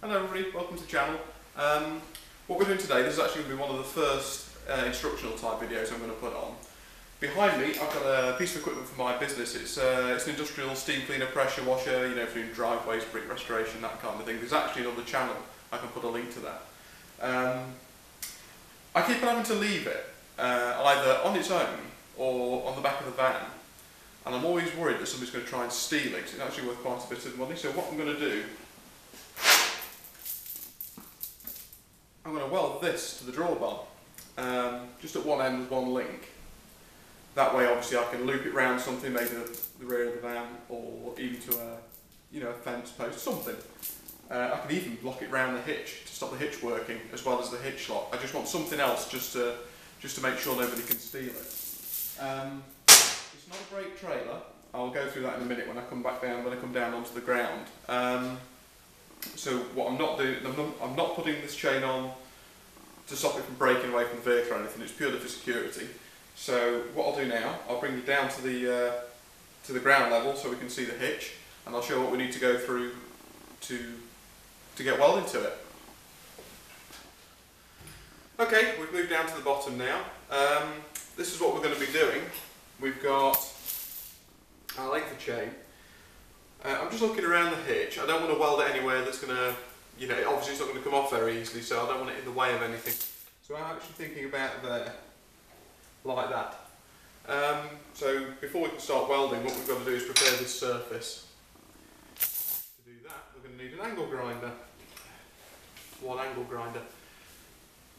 Hello everybody, welcome to the channel. Um, what we're doing today, this is actually going to be one of the first uh, instructional type videos I'm going to put on. Behind me I've got a piece of equipment for my business, it's, uh, it's an industrial steam cleaner pressure washer, you know, for doing driveways, brick restoration, that kind of thing. There's actually another channel, I can put a link to that. Um, I keep having to leave it, uh, either on its own or on the back of the van. And I'm always worried that somebody's going to try and steal it, it's actually worth quite a bit of money. So what I'm going to do I'm going to weld this to the drawbar, um, just at one end with one link. That way, obviously, I can loop it round something, maybe the, the rear of the van, or even to a, you know, a fence post, something. Uh, I can even block it round the hitch to stop the hitch working, as well as the hitch lock. I just want something else just to, just to make sure nobody can steal it. Um, it's not a brake trailer. I'll go through that in a minute when I come back down, when I come down onto the ground. Um, so what I'm not doing, I'm not, I'm not putting this chain on to stop it from breaking away from the vehicle or anything. It's purely for security. So what I'll do now, I'll bring you down to the uh, to the ground level so we can see the hitch, and I'll show you what we need to go through to to get welding to it. Okay, we've moved down to the bottom now. Um, this is what we're going to be doing. We've got our length of chain. Uh, I'm just looking around the hitch. I don't want to weld it anywhere that's going to, you know, obviously it's not going to come off very easily, so I don't want it in the way of anything. So I'm actually thinking about there, like that. Um, so before we can start welding, what we've got to do is prepare this surface. To do that, we're going to need an angle grinder. One angle grinder.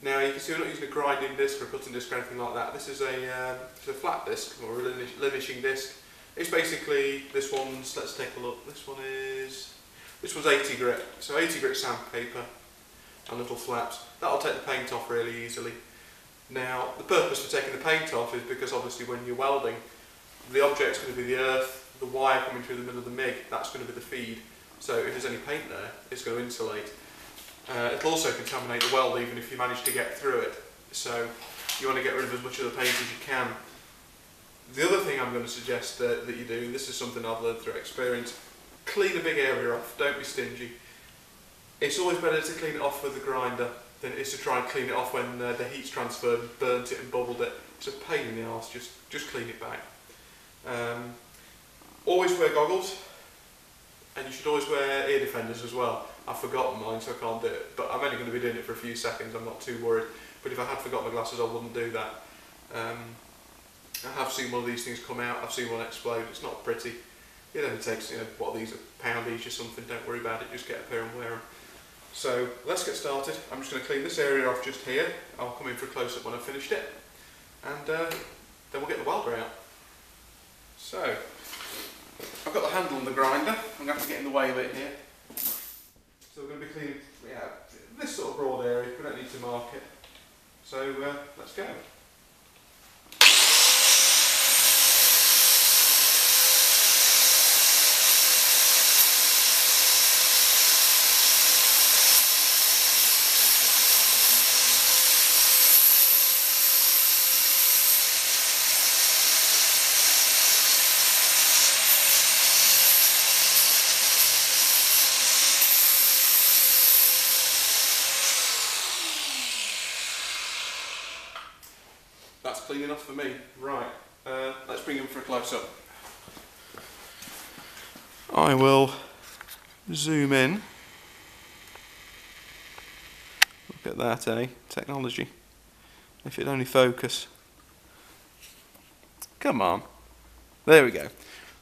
Now you can see we're not using a grinding disc or a cutting disc or anything like that. This is a, uh, a flap disc or a linishing disc. It's basically this one's. Let's take a look. This one is. This one's 80 grit. So 80 grit sandpaper and little flaps. That'll take the paint off really easily. Now the purpose for taking the paint off is because obviously when you're welding, the object's going to be the earth, the wire coming through the middle of the MIG. That's going to be the feed. So if there's any paint there, it's going to insulate. Uh, it'll also contaminate the weld even if you manage to get through it. So you want to get rid of as much of the paint as you can. The other thing I'm going to suggest that, that you do, and this is something I've learned through experience, clean a big area off, don't be stingy. It's always better to clean it off with a grinder than it is to try and clean it off when uh, the heat's transferred, burnt it and bubbled it. It's a pain in the arse, just, just clean it back. Um, always wear goggles, and you should always wear ear defenders as well. I've forgotten mine so I can't do it, but I'm only going to be doing it for a few seconds, I'm not too worried. But if I had forgotten my glasses I wouldn't do that. Um, I have seen one of these things come out, I've seen one explode, it's not pretty. It only takes, you know, what these are pound each or something, don't worry about it, just get a pair and wear them. So let's get started. I'm just going to clean this area off just here. I'll come in for a close-up when I've finished it. And uh, then we'll get the welder out. So, I've got the handle on the grinder. I'm going to have to get in the way of it here. So we're going to be cleaning yeah, this sort of broad area. We don't need to mark it. So uh, let's go. That's clean enough for me. Right, uh, let's bring him for a close-up. I will zoom in. Look at that, eh? Technology. If it'd only focus. Come on. There we go.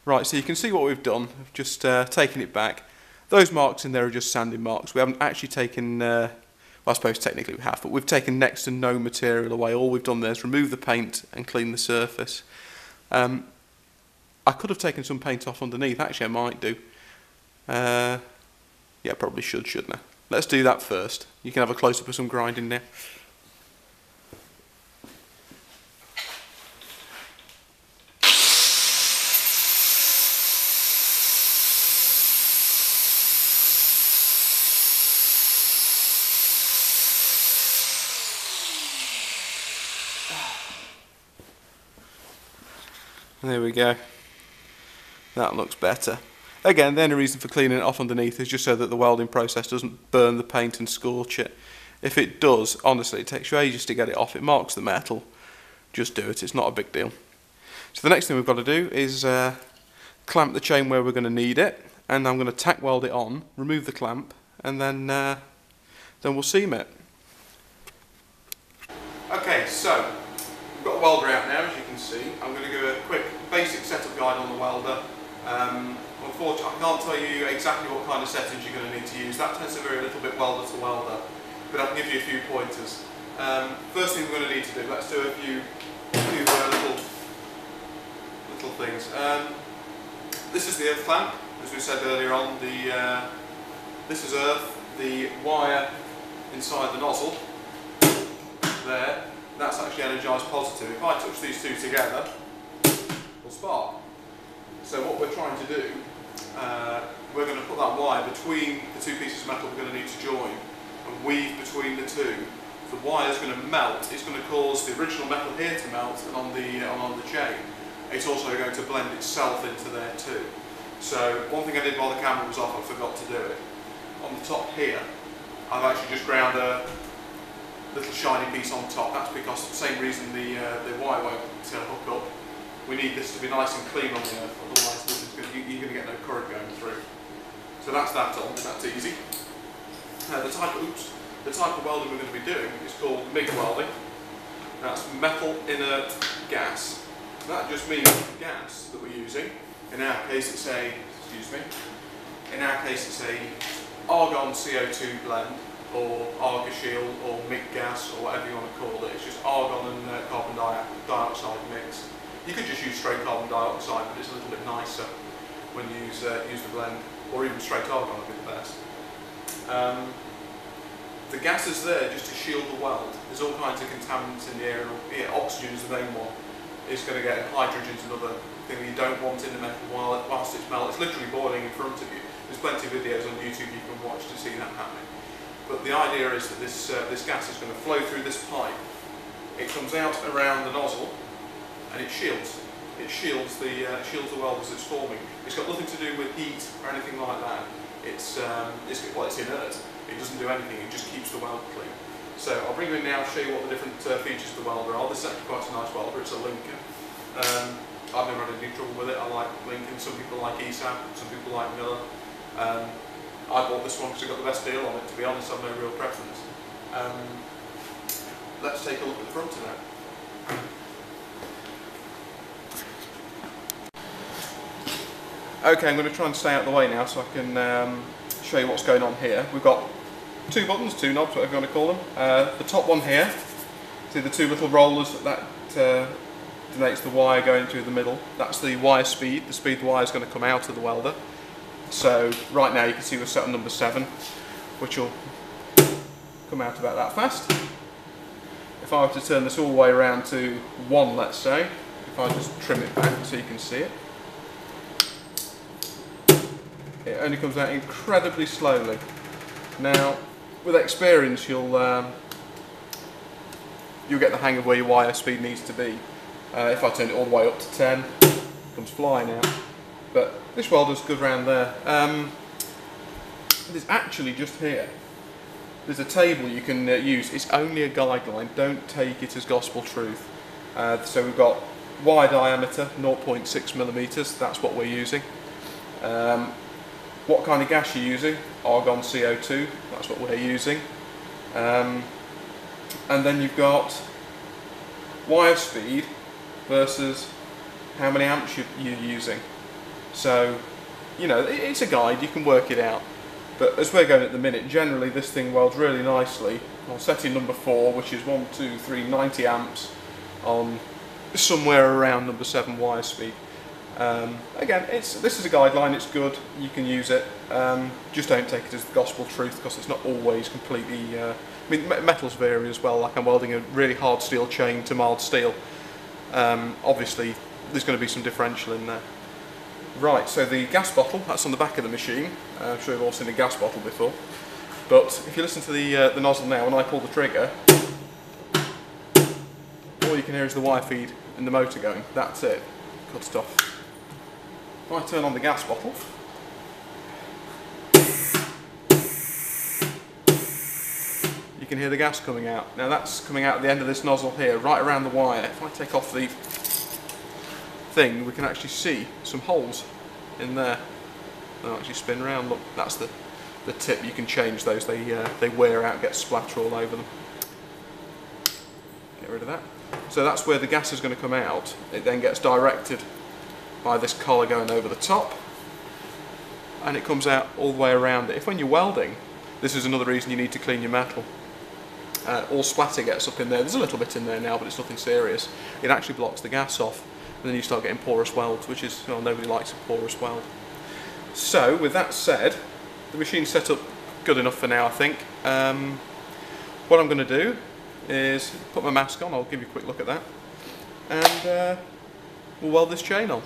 Right, so you can see what we've done. We've just uh, taken it back. Those marks in there are just sanding marks. We haven't actually taken, uh, I suppose technically we have, but we've taken next to no material away. All we've done there is remove the paint and clean the surface. Um, I could have taken some paint off underneath. Actually, I might do. Uh, yeah, probably should, shouldn't I? Let's do that first. You can have a close-up of some grinding there. There we go. That looks better. Again, the only reason for cleaning it off underneath is just so that the welding process doesn't burn the paint and scorch it. If it does, honestly, it takes you ages to get it off. It marks the metal. Just do it. It's not a big deal. So the next thing we've got to do is uh, clamp the chain where we're going to need it, and I'm going to tack weld it on, remove the clamp, and then uh, then we'll seam it. Okay, so a welder out now, as you can see. I'm going to give a quick basic setup guide on the welder. Um, unfortunately, I can't tell you exactly what kind of settings you're going to need to use. That tends to vary a little bit welder to welder, but I can give you a few pointers. Um, first thing we're going to need to do, let's do a few, few uh, little, little things. Um, this is the earth clamp, as we said earlier on. The uh, this is earth. The wire inside the nozzle there, that's actually energised positive. If I touch these two together, we'll spark. So what we're trying to do, uh, we're going to put that wire between the two pieces of metal we're going to need to join and weave between the two. The wire is going to melt, it's going to cause the original metal here to melt and on the, uh, on the chain. It's also going to blend itself into there too. So one thing I did while the camera was off, I forgot to do it. On the top here, I've actually just ground a little shiny piece on top. That's because the same reason the, uh, the wire won't uh, hook up. We need this to be nice and clean on the earth, otherwise gonna, you're going to get no current going through. So that's that on, that's easy. Uh, the type of, oops, the type of welding we're going to be doing is called MIG welding. That's metal inert gas. That just means gas that we're using. In our case it's a, excuse me, in our case it's a argon CO2 blend or Argoshield or MIG gas or whatever you want to call it. It's just argon and uh, carbon dioxide mixed. You could just use straight carbon dioxide, but it's a little bit nicer when you use, uh, use the blend, or even straight argon would be the best. Um, the gas is there just to shield the weld. There's all kinds of contaminants in the air, yeah, oxygen is the main one. It's going to get hydrogen's another thing that you don't want in the metal while, whilst it's melting. It's literally boiling in front of you. There's plenty of videos on YouTube you can watch to see that happening. But the idea is that this, uh, this gas is going to flow through this pipe. It comes out around the nozzle and it shields. It shields the, uh, shields the weld as it's forming. It's got nothing to do with heat or anything like that. It's, um, it's, well, it's inert. It doesn't do anything, it just keeps the weld clean. So I'll bring you in now and show you what the different uh, features of the welder are. This is actually quite a nice welder, it's a Lincoln. Um, I've never had any trouble with it, I like Lincoln, some people like ESAB, some people like Miller. Um, I bought this one because I got the best deal on it, to be honest, I've no real preference. Um, let's take a look at the front of it. Okay, I'm going to try and stay out of the way now so I can um, show you what's going on here. We've got two buttons, two knobs, whatever you want to call them. Uh, the top one here, see the two little rollers that, that uh, denotes the wire going through the middle. That's the wire speed, the speed the wire is going to come out of the welder. So right now you can see we're set on number 7 which will come out about that fast. If I were to turn this all the way around to 1 let's say, if I just trim it back so you can see it, it only comes out incredibly slowly. Now with experience you'll um, you'll get the hang of where your wire speed needs to be. Uh, if I turn it all the way up to 10, it comes flying out. But this welder's good round there. Um, there's actually just here, there's a table you can uh, use. It's only a guideline, don't take it as gospel truth. Uh, so we've got wire diameter, 0.6 millimeters, that's what we're using. Um, what kind of gas you're using, argon CO2, that's what we're using. Um, and then you've got wire speed versus how many amps you're using. So, you know, it's a guide, you can work it out. But as we're going at the minute, generally this thing welds really nicely on setting number 4, which is 1, 2, 3, 90 amps on somewhere around number 7 wire speed. Um, again, it's, this is a guideline, it's good, you can use it, um, just don't take it as the gospel truth because it's not always completely, uh, I mean metals vary as well, like I'm welding a really hard steel chain to mild steel, um, obviously there's going to be some differential in there. Right, so the gas bottle, that's on the back of the machine. Uh, I'm sure you've all seen a gas bottle before. But if you listen to the, uh, the nozzle now, when I pull the trigger, all you can hear is the wire feed and the motor going. That's it. Good stuff. If I turn on the gas bottle, you can hear the gas coming out. Now that's coming out at the end of this nozzle here, right around the wire. If I take off the thing, we can actually see some holes in there. They'll actually spin around. Look, that's the, the tip. You can change those. They, uh, they wear out, get splatter all over them. Get rid of that. So that's where the gas is going to come out. It then gets directed by this collar going over the top and it comes out all the way around it. If when you're welding, this is another reason you need to clean your metal. Uh, all splatter gets up in there. There's a little bit in there now, but it's nothing serious. It actually blocks the gas off, and then you start getting porous welds, which is, well, nobody likes a porous weld. So, with that said, the machine's set up good enough for now, I think. Um, what I'm going to do is put my mask on, I'll give you a quick look at that, and uh, we'll weld this chain on.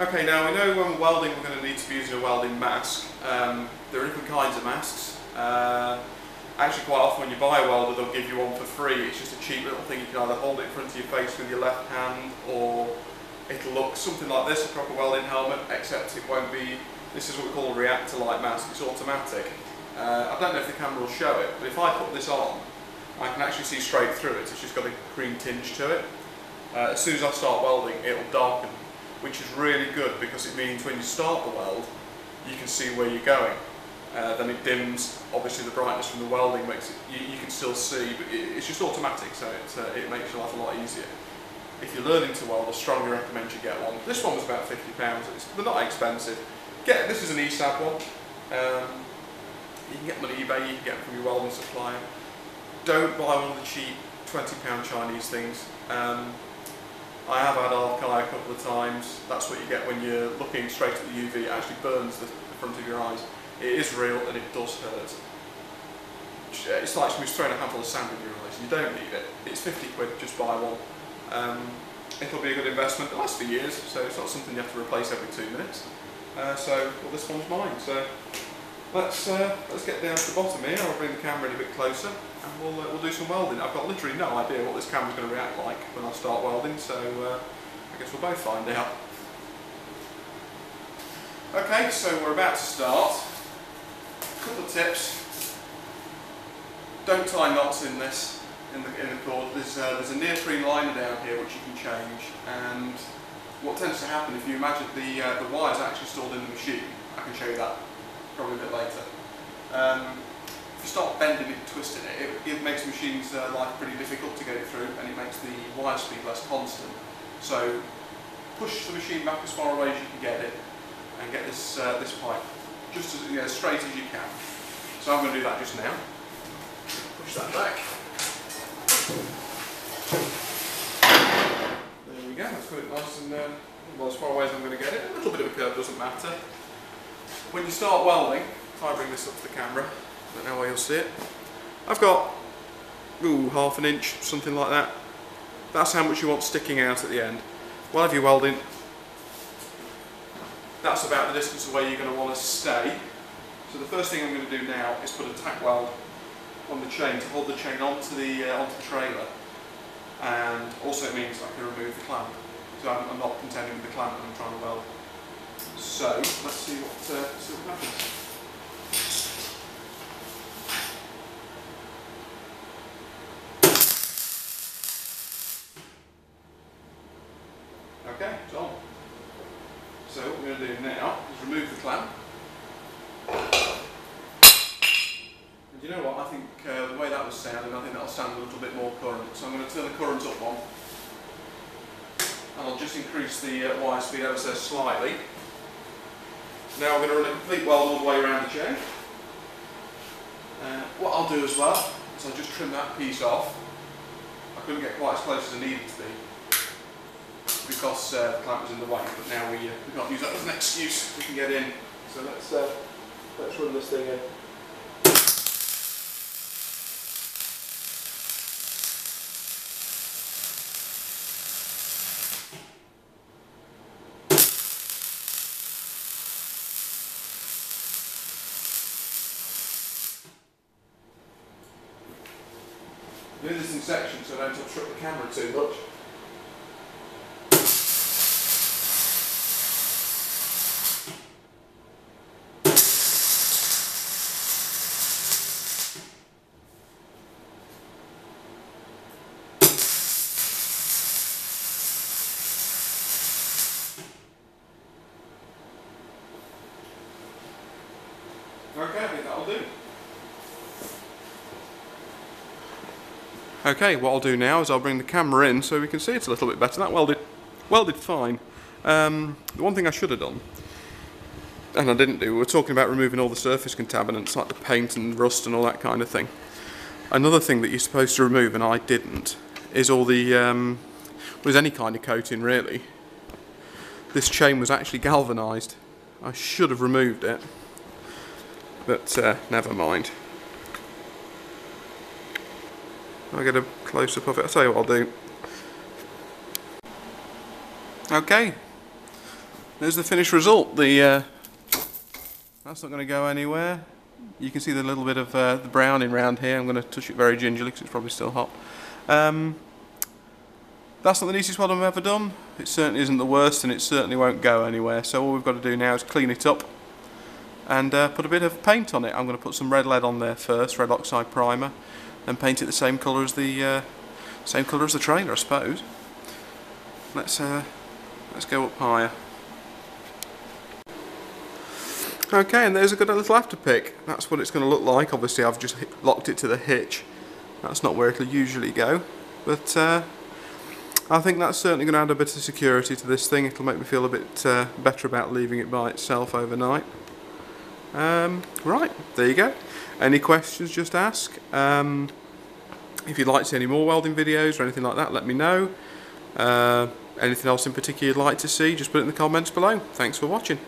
Okay, now we know when welding we're going to need to be using a welding mask. Um, there are different kinds of masks. Uh, actually quite often when you buy a welder they'll give you one for free. It's just a cheap little thing you can either hold it in front of your face with your left hand or it'll look something like this, a proper welding helmet, except it won't be, this is what we call a reactor light mask, it's automatic. Uh, I don't know if the camera will show it, but if I put this on, I can actually see straight through it, it's just got a green tinge to it. Uh, as soon as I start welding, it'll darken which is really good because it means when you start the weld, you can see where you're going. Uh, then it dims, obviously the brightness from the welding makes it, you, you can still see, but it, it's just automatic, so it, uh, it makes your life a lot easier. If you're learning to weld, I strongly recommend you get one. This one was about £50, it's, they're not expensive. Get This is an ESAB one. Um, you can get them on eBay, you can get them from your welding supplier. Don't buy one of the cheap £20 Chinese things. Um, I have had arc eye a couple of times. That's what you get when you're looking straight at the UV. It actually burns the, the front of your eyes. It is real and it does hurt. It's like somebody's throwing a handful of sand in your eyes. You don't need it. It's 50 quid, just buy one. Um, it'll be a good investment. It lasts for years, so it's not something you have to replace every two minutes. Uh, so, well, this one's mine. So let's uh, let's get down to the bottom here. I'll bring the camera in a bit closer and we'll, uh, we'll do some welding. I've got literally no idea what this camera's going to react like when I start welding, so uh, I guess we'll both find out. Okay, so we're about to start. Couple of tips. Don't tie knots in this, in the, in the cord. There's, uh, there's a neoprene liner down here which you can change, and what tends to happen if you imagine the, uh, the wire's actually stored in the machine, I can show you that probably a bit later. Um, if you start bending it, twisting it, it, it makes the machine's uh, life pretty difficult to get it through and it makes the wire speed less constant. So push the machine back as far away as you can get it and get this, uh, this pipe just as, straight as you can. So I'm going to do that just now. Push that back. There we go, let's put it nice and uh, well as far away as I'm going to get it. A little bit of a curve doesn't matter. When you start welding, if I bring this up to the camera, don't know where you'll see it. I've got ooh, half an inch, something like that. That's how much you want sticking out at the end. While you're welding, that's about the distance away you're going to want to stay. So the first thing I'm going to do now is put a tack weld on the chain to hold the chain onto the uh, onto the trailer, and also it means I can remove the clamp. So I'm, I'm not contending with the clamp when I'm trying to weld. So let's see what, uh, see what happens. Okay, it's on. So what we're going to do now is remove the clamp. And you know what, I think uh, the way that was sounding, I think that'll sound a little bit more current. So I'm going to turn the current up one. And I'll just increase the uh, wire speed ever so slightly. Now I'm going to run a complete weld all the way around the chain. Uh, what I'll do as well is I'll just trim that piece off. I couldn't get quite as close as I needed to be because uh, the clamp was in the way, but now we, uh, we can't use that as an excuse, we can get in. So let's, uh, let's run this thing in. Do this in sections so I don't obstruct the camera too much. Okay, I think that'll do. Okay, what I'll do now is I'll bring the camera in so we can see it a little bit better. That welded, welded fine. Um, the one thing I should have done, and I didn't do, we were talking about removing all the surface contaminants like the paint and rust and all that kind of thing. Another thing that you're supposed to remove, and I didn't, is all the, um, was any kind of coating really. This chain was actually galvanised. I should have removed it, but uh, never mind. I'll get a close up of it. I'll tell you what I'll do. Okay, there's the finished result. The uh, That's not going to go anywhere. You can see the little bit of uh, the browning around here. I'm going to touch it very gingerly because it's probably still hot. Um, that's not the neatest one I've ever done. It certainly isn't the worst and it certainly won't go anywhere. So all we've got to do now is clean it up and uh, put a bit of paint on it. I'm going to put some red lead on there first, red oxide primer, and paint it the same colour as the uh, same colour as the trailer, I suppose. Let's uh, let's go up higher. Okay, and there's a good little after pick. That's what it's going to look like. Obviously, I've just locked it to the hitch. That's not where it'll usually go, but uh, I think that's certainly going to add a bit of security to this thing. It'll make me feel a bit uh, better about leaving it by itself overnight. Um, right, there you go. Any questions, just ask. Um, if you'd like to see any more welding videos or anything like that, let me know. Uh, anything else in particular you'd like to see, just put it in the comments below. Thanks for watching.